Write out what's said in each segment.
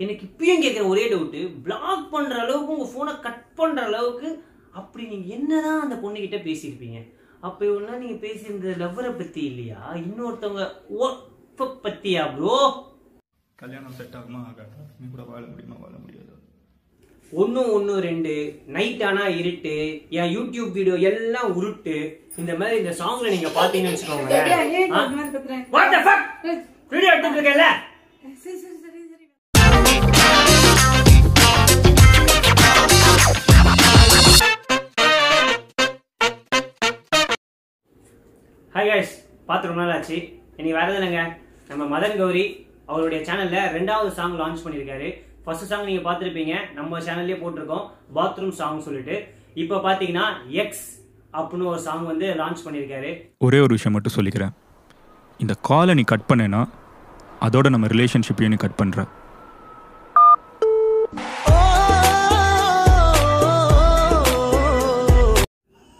எனக்கு இப்பயும் கேட்குற ஒரே டவுட்டு பிளாக் பண்ற அளவுக்கு உங்க போனை கட் பண்ற அளவுக்கு அப்படி நீங்க என்னதான் அந்த பொண்ணுகிட்ட பேசியிருப்பீங்க? அப்போ ஒன்றா நீங்க பேசியிருந்த லவ்வரை பத்தி இல்லையா? இன்னொருத்தவங்க ஒர்ப்ப பத்தியா ப்ரோ கல்யாணம் செட் ஆகுமா ஆகாதா? நீ கூட வாழ முடியுமா வாழ முடியாது? ஒன்று ஒன்று ரெண்டு. நைட் ஆனா இருட்டு என் யூடியூப் வீடியோ எல்லாம் உருட்டு. இந்த மாதிரி இந்த சாங்ல நீங்க பாத்தீங்கன்னு வச்சுக்கோங்களேன். ஹாய் கைஸ் பார்த்து ரொம்ப நாள் ஆச்சு இன்னைக்கு வேற எதுவும் இல்லைங்க. நம்ம மதன் கௌரி அவருடைய சேனல்ல ரெண்டாவது சாங் லான்ச் பண்ணியிருக்காரு. ஃபர்ஸ்ட் சாங் நீங்க பார்த்துருப்பீங்க. நம்ம சேனல்லே போட்டிருக்கோம். பாத்ரூம் சாங் சொல்லிட்டு. இப்போ பார்த்தீங்கன்னா எக்ஸ் அப்படின்னு ஒரு சாங் வந்து லான்ச் பண்ணியிருக்காரு. ஒரே ஒரு விஷயம் மட்டும் சொல்லிக்கிறேன். இந்த காலை நீ கட் பண்ணேன்னா அதோட நம்ம ரிலேஷன்ஷிப்பையும் நீ கட் பண்ணுற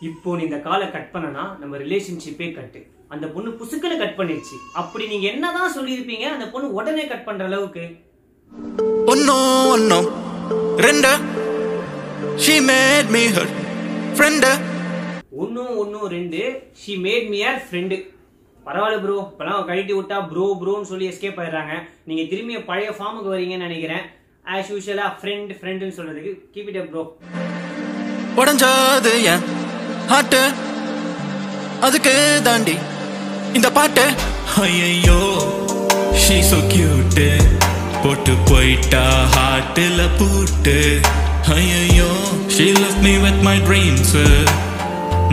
இப்போ நீ இந்த காலை கட் பண்ணனா நம்ம ரிலேஷன்ஷிப்பே கட்டு அந்த பொண்ணு புசுக்கல கட் பண்ணிடுச்சு அப்படி நீங்க என்னதான் சொல்லியிருப்பீங்க அந்த பொண்ணு உடனே கட் பண்ற அளவுக்கு? ஒன்னோ ஒன்னோ. ரெண்டு? She made me her friend ஒன்றும் ஒன்றும் ரெண்டு. ஷி மேட் me யார் ஃப்ரெண்டு பரவாயில்ல ப்ரோ இப்போலாம் கழட்டி விட்டா ப்ரோ ப்ரோன்னு சொல்லி எஸ்கேப் ஆயிடுறாங்க. நீங்க திரும்பி பழைய ஃபார்முக்கு வரீங்கன்னு நினைக்கிறேன். ஆஸ் யூஷுவலா ஃப்ரெண்ட் ஃப்ரெண்டுன்னு சொல்றதுக்கு கீப் இட் ப்ரோ உடஞ்சாது என் ஹார்ட் அதுக்கு தாண்டி இந்த பாட்டு? ஐயோ she so cute. போட்டு போயிட்டா ஹார்ட்டில் பூட்டு. ஐயோ she left me with my dreams.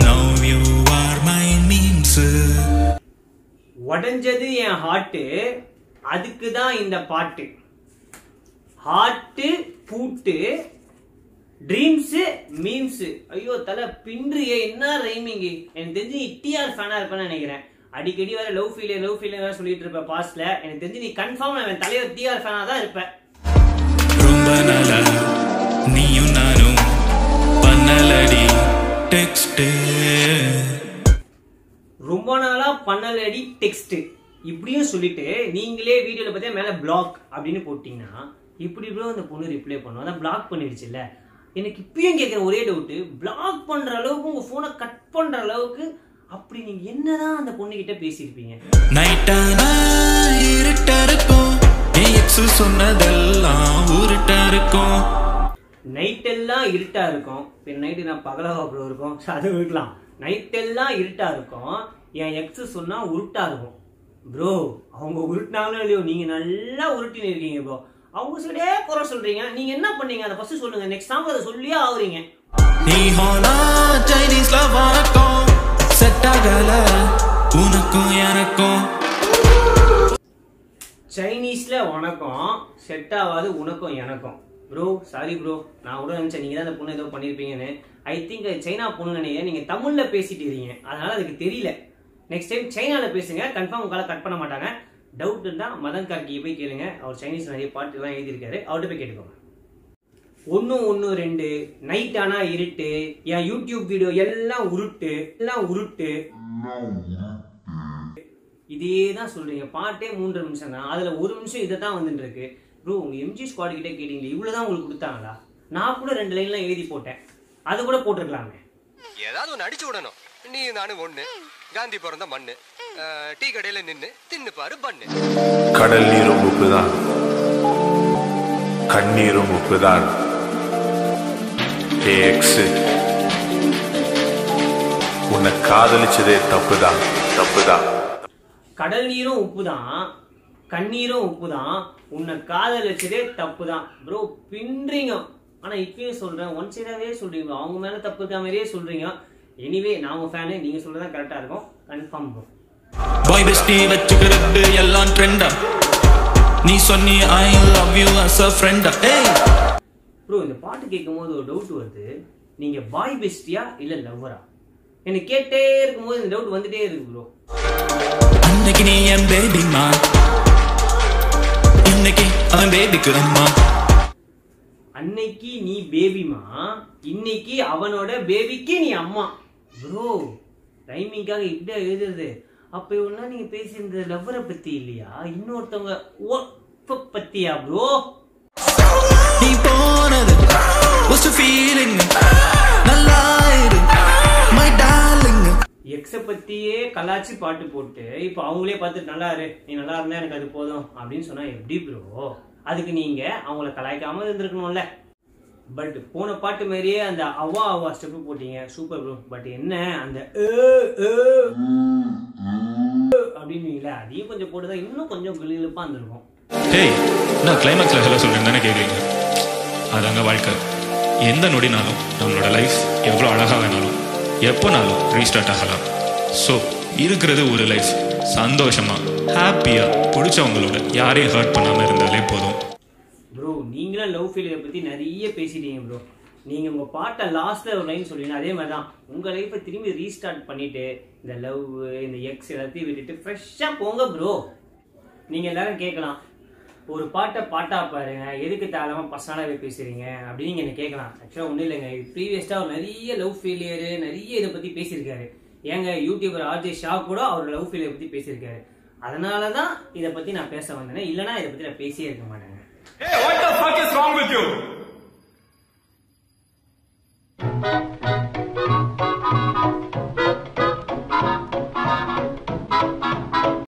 Now you are my memes உடஞ்சது என் ஹார்ட்டு அதுக்கு தான் இந்த பாட்டு. ஹார்ட்டு பூட்டு ட்ரீம்ஸு மீம்ஸு ஐயோ தலை பின்றியே என்ன ரைமிங்கு எனக்கு தெரிஞ்சு நீ டிஆர் ஃபேனாக இருப்பேன்னு நினைக்கிறேன். அடிக்கடி வேற லவ் ஃபீல் லவ் ஃபீல் வேற சொல்லிட்டு இருப்ப பாஸ்ட்ல எனக்கு தெரிஞ்சு நீ கன்ஃபார்ம் அவன் தலைவர் டிஆர் ஃபேனாக தான் இருப்ப. ரொம்ப நாளா நீயும் நானும் பண்ணலடி டெக்ஸ்ட் ரொம்ப நாளா பண்ணலடி டெக்ஸ்ட் இப்படியும் சொல்லிட்டு நீங்களே வீடியோல பார்த்தா மேல பிளாக் அப்படின்னு போட்டீங்கன்னா இப்படி ப்ரோ அந்த பொண்ணு ரிப்ளை பண்ணும். அதான் பிளாக் பண்ணிடுச்சுல்ல. எனக்கு இப்பயும் கேட்குற ஒரே டவுட்டு பிளாக் பண்ற அளவுக்கு உங்க போனை கட் பண்ற அளவுக்கு அப்படி நீங்க என்னதான் அந்த பொண்ணு கிட்ட பேசியிருப்பீங்க சொன்னதெல்லாம் உருட்டா இருக்கும். நைட் எல்லாம் இருட்டா இருக்கும். இப்போ நைட்டு நான் பகலாக அப்புறம் இருக்கும் அது இருக்கலாம் நைட் எல்லாம் இருட்டா இருக்கும். என் எக்ஸ் சொன்னா உருட்டா இருக்கும். ப்ரோ அவங்க உருட்டினாங்களோ இல்லையோ நீங்க நல்லா உருட்டின்னு இருக்கீங்க ப்ரோ அவங்க சைடே குறை சொல்றீங்க. நீங்க என்ன பண்ணீங்க? அதை ஃபர்ஸ்ட் சொல்லுங்க. நெக்ஸ்ட் சாங் அதை சொல்லியே ஆகுறீங்க. நீ ஹோனா சைனீஸ்ல வணக்கம் செட் ஆகல. உனக்கும் எனக்கும். சைனீஸ்ல வணக்கம் செட் ஆகாது உனக்கும் எனக்கும். ப்ரோ சாரி ப்ரோ நான் கூட நினைச்சேன் நீங்க தான் அந்த பொண்ணு ஏதோ பண்ணிருப்பீங்கன்னு. ஐ திங்க் சைனா பொண்ணு நினைக்கிறேன். நீங்க தமிழ்ல பேசிட்டு இருக்கீங்க. அதனால அதுக்கு தெரியல. நெக்ஸ்ட் டைம் சைனால பேசுங்க. கன்ஃபார்ம் உங்களால கட் பண்ண மாட்டாங்க. டவுட் இருந்தா மதன் கார்கியை போய் கேளுங்க. அவர் சைனீஸ் நிறைய பாட்டு எல்லாம் எழுதியிருக்காரு. அவர்கிட்ட போய் கேட்டுக்கோங்க. ஒன்று ஒன்று ரெண்டு. நைட் ஆனா இருட்டு. என் யூடியூப் வீடியோ எல்லாம் உருட்டு. எல்லாம் உருட்டு. இதே தான் சொல்கிறீங்க பாட்டே மூன்றரை நிமிஷம் தான். அதுல ஒரு நிமிஷம் இதை தான் வந்துட்டு இருக்கு ப்ரோ உங்க எம்ஜி ஸ்குவாட் கிட்டே கேட்டீங்களே இவ்வளவுதான் உங்களுக்கு கொடுத்தாங்களா? நான் கூட ரெண்டு லைன்லாம் எழுதி போட்டேன். அது கூட போட்டிருக்கலாமே. ஏதாவது ஒன்று அடிச்சு விடணும். நீ நானும் ஒன்று காந்தி பிறந்த மண்ணு. டீ கடையில நின்னு தின்னு பாரு பண்ணு. கடல் நீரும் உப்புதான். கண்ணீரும் உப்புதான். உன்னை காதலிச்சதே தப்புதான். தப்புதான். கடல் நீரும் உப்பு தான் கண்ணீரும் உப்பு தான் உன்னை காதலிச்சதே தப்பு தான் ப்ரோ பின்றீங்க ஆனா இப்பயும் சொல்றேன். ஒன் சைடாவே சொல்றீங்க. அவங்க மேல தப்பு இருக்க மாதிரியே சொல்றீங்க. எனிவே நான் உங்க ஃபேனு நீங்க சொல்றதா கரெக்டா இருக்கும். கன்ஃபார்ம் ப்ரோ பாய் பெஸ்டி வச்சுக்கிறது எல்லாம் ட்ரெண்டா நீ சொன்னி I love you as a ஃப்ரெண்டா ஏய் ப்ரோ இந்த பாட்டு கேட்கும்போது ஒரு டவுட் வருது. நீங்க பாய் பெஸ்டியா இல்ல லவ்வரா எனக்கு கேட்டே இருக்கும்போது இந்த டவுட் வந்துட்டே இருக்கு ப்ரோ இன்னைக்கு நீ என் பேபிமா இன்னைக்கு அவன் பேபிக்கு அம்மா? அன்னைக்கு நீ பேபிமா இன்னைக்கு அவனோட பேபிக்கு நீ அம்மா? ப்ரோ டைமிங்காக இப்படியா எழுதுறது? அப்ப ஒன்னா நீங்க பேசியிருந்த லவ்வரை பத்தி இல்லையா? இன்னொருத்தவங்க ஒர்ப்ப பத்தியா ப்ரோ நீ போனது What's the feeling. நல்லா இரு My darling. எக்ஸ பத்தியே கலாச்சி பாட்டு போட்டு இப்போ அவங்களே பார்த்துட்டு நல்லா இரு நீ நல்லா இருந்தா எனக்கு அது போதும் அப்படின்னு சொன்னா எப்படி ப்ரோ அதுக்கு நீங்க அவங்கள கலாய்க்காம இருந்திருக்கணும்ல. பட் போன பாட்டு மாதிரியே அந்த அவ்வா அவா ஸ்டெப் போட்டீங்க சூப்பர் ப்ரோ பட் என்ன அந்த அப்படின்னு ஏ, அதையும் கொஞ்சம் போட்டுதான் இன்னும் கொஞ்சம் கிளிப்பா இருந்திருக்கும். டேய் நான் கிளைமேக்ஸில் ஹலோ சொல்றேன் தானே கேட்குறீங்க அதாங்க வாழ்க்கை. எந்த நொடினாலும் நம்மளோட லைஃப் எவ்வளோ அழகாக வேணாலும் எப்போனாலும் ரீஸ்டார்ட் ஆகலாம். ஸோ இருக்கிறது ஒரு லைஃப் சந்தோஷமா ஹாப்பியாக பிடிச்சவங்களோட யாரையும் ஹர்ட் பண்ணாமல் இருந்தாலே போதும். நீங்களும் லவ் ஃபெயிலியரை பற்றி நிறைய பேசிட்டீங்க ப்ரோ நீங்கள் உங்கள் பாட்டை லாஸ்ட்டில் ஒரு லைன் சொல்லுவீங்க அதே மாதிரி தான் உங்கள் லைஃப்பை திரும்பி ரீஸ்டார்ட் பண்ணிவிட்டு இந்த லவ் இந்த எக்ஸ் எல்லாத்தையும் விட்டுட்டு ஃப்ரெஷ்ஷாக போங்க ப்ரோ நீங்கள் எல்லாரும் கேட்கலாம் ஒரு பாட்டை பாட்டா பாருங்க எதுக்கு தேவையில்லாம பர்சனலாகவே பேசுறீங்க அப்படின்னு நீங்கள் என்ன கேட்கலாம். ஆக்சுவலாக ஒன்றும் இல்லைங்க. ப்ரீவியஸ்டாக அவர் நிறைய லவ் ஃபெயிலியரு நிறைய இதை பற்றி பேசியிருக்காரு. ஏங்க யூடியூபர் ஆர்ஜே ஷா கூட அவர் லவ் ஃபெயிலியர் பற்றி பேசியிருக்காரு. அதனால தான் இதை பற்றி நான் பேச வந்தேன். இல்லைனா இதை பற்றி நான் பேசியே இருக்க மாட்டேங்க. Hey, what the fuck is wrong with you?